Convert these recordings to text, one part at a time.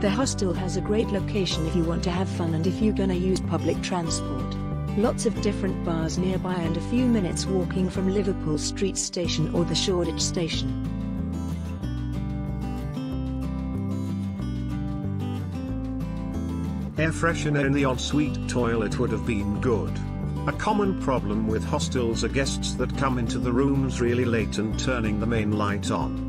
The hostel has a great location if you want to have fun and if you're gonna use public transport. Lots of different bars nearby and a few minutes walking from Liverpool Street Station or the Shoreditch Station. Air freshener in the ensuite toilet would have been good. A common problem with hostels are guests that come into the rooms really late and turning the main light on.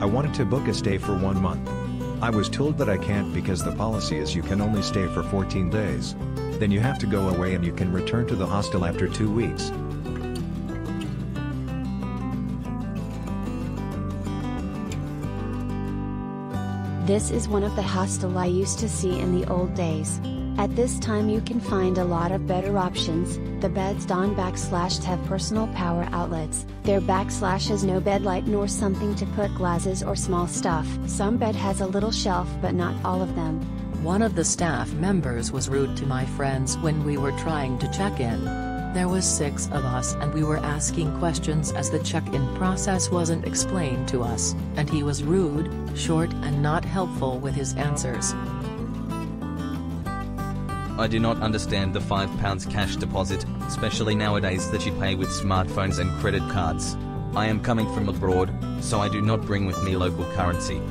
I wanted to book a stay for one month. I was told that I can't because the policy is you can only stay for 14 days. Then you have to go away and you can return to the hostel after two weeks. This is one of the hostel I used to see in the old days. At this time you can find a lot of better options, the beds don backslash have personal power outlets, their backslash has no bed light nor something to put glasses or small stuff. Some bed has a little shelf but not all of them. One of the staff members was rude to my friends when we were trying to check in. There was six of us and we were asking questions as the check-in process wasn't explained to us, and he was rude, short and not helpful with his answers. I do not understand the £5 cash deposit, especially nowadays that you pay with smartphones and credit cards. I am coming from abroad, so I do not bring with me local currency.